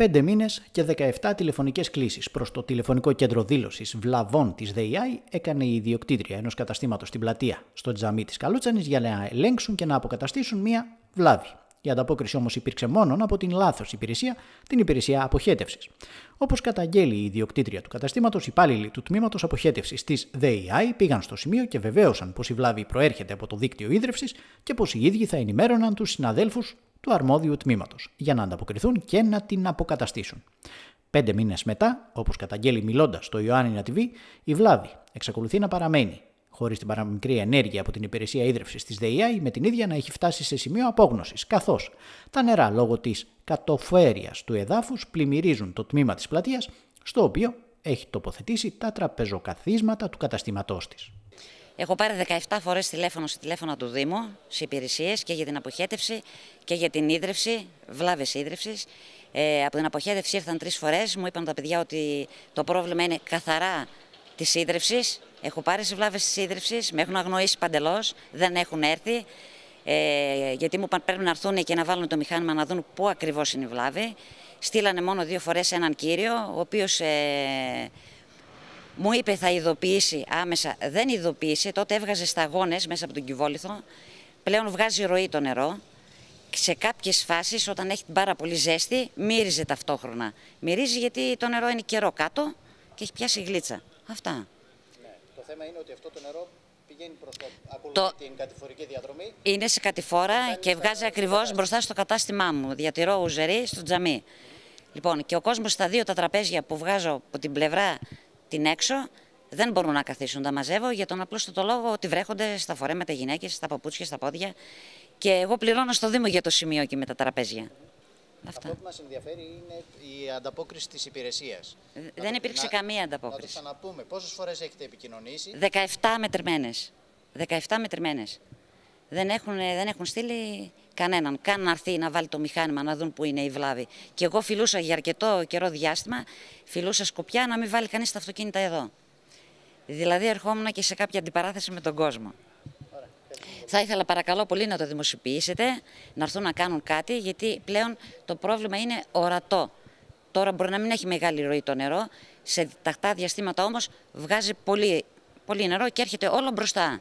Πέντε μήνες και 17 τηλεφωνικές κλήσεις προς το τηλεφωνικό κέντρο δήλωσης βλαβών της ΔΕΙΑΗ έκανε η ιδιοκτήτρια ενός καταστήματος στην πλατεία στο τζαμί της Καλούτσανη για να ελέγξουν και να αποκαταστήσουν μία βλάβη. Η ανταπόκριση όμως υπήρξε μόνο από την λάθος υπηρεσία, την υπηρεσία αποχέτευσης. Όπως καταγγέλει η ιδιοκτήτρια του καταστήματος, οι υπάλληλοι του τμήματος αποχέτευσης της ΔΕΙΑΗ πήγαν στο σημείο και βεβαίωσαν πως η βλάβη προέρχεται από το δίκτυο ίδρυυσης και πως οι ίδιοι θα ενημέρωναν τους συναδέλφους του αρμόδιου τμήματος για να ανταποκριθούν και να την αποκαταστήσουν. Πέντε μήνες μετά, όπως καταγγέλει μιλώντας στο Ιωάννη TV, η βλάβη εξακολουθεί να παραμένει, χωρίς την παραμικρή ενέργεια από την υπηρεσία ίδρυυσης της ΔΕΙΑ με την ίδια να έχει φτάσει σε σημείο απόγνωσης, καθώς τα νερά λόγω της κατοφέρειας του εδάφους πλημμυρίζουν το τμήμα της πλατείας, στο οποίο έχει τοποθετήσει τα τραπεζοκαθίσματα του καταστήματός της. Έχω πάρει 17 φορές τηλέφωνο στη τηλέφωνα του Δήμου, σε υπηρεσίες και για την αποχέτευση και για την ίδρυυση, βλάβες ίδρυυσης. Ε, από την αποχέτευση ήρθαν τρεις φορές, μου είπαν τα παιδιά ότι το πρόβλημα είναι καθαρά της ίδρυυσης. Έχω πάρει σε βλάβες της ίδρυυσης, με έχουν αγνοήσει παντελώς, δεν έχουν έρθει. Ε, γιατί μου είπαν πρέπει να έρθουν και να βάλουν το μηχάνημα να δουν πού ακριβώς είναι η βλάβη. Στείλανε μόνο δύο φορές έναν κύριο, ο οποίος... Ε, μου είπε θα ειδοποιήσει άμεσα. Δεν ειδοποίησε, τότε έβγαζε σταγόνες μέσα από τον κυβόλιθο. Πλέον βγάζει ροή το νερό. Σε κάποιες φάσεις, όταν έχει πάρα πολύ ζέστη, μύριζε ταυτόχρονα. Μυρίζει γιατί το νερό είναι καιρό κάτω και έχει πιάσει γλίτσα. Αυτά. Ναι. Το θέμα είναι ότι αυτό το νερό πηγαίνει προς το, το... την κατηφορική διαδρομή. Είναι σε κατηφόρα και βγάζει ακριβώς μπροστά στο κατάστημά μου. Διατηρώ ουζερί στο τζαμί. Λοιπόν, και ο κόσμος στα δύο τα τραπέζια που βγάζω από την πλευρά την έξω, δεν μπορούν να καθίσουν. Τα μαζεύω για τον απλό το λόγο ότι βρέχονται στα φορέματα γυναίκες, στα παπούτσια, στα πόδια. Και εγώ πληρώνω στο Δήμο για το σημείο και με τα τραπέζια. Αυτά. Αυτό που μας ενδιαφέρει είναι η ανταπόκριση της υπηρεσίας. Δεν υπήρξε να, καμία ανταπόκριση. Να το ξαναπούμε. Πόσες φορές έχετε επικοινωνήσει, 17 μετρημένες. 17 μετρημένες. Δεν έχουν, δεν έχουν στείλει κανέναν. Καν να έρθει να βάλει το μηχάνημα να δουν που είναι η βλάβη. Και εγώ φιλούσα για αρκετό καιρό διάστημα, φιλούσα σκοπιά να μην βάλει κανείς τα αυτοκίνητα εδώ. Δηλαδή ερχόμουν και σε κάποια αντιπαράθεση με τον κόσμο. Θα ήθελα παρακαλώ πολύ να το δημοσιοποιήσετε, να έρθουν να κάνουν κάτι, γιατί πλέον το πρόβλημα είναι ορατό. Τώρα μπορεί να μην έχει μεγάλη ροή το νερό, σε τακτά διαστήματα όμως βγάζει πολύ, πολύ νερό και έρχεται όλο μπροστά.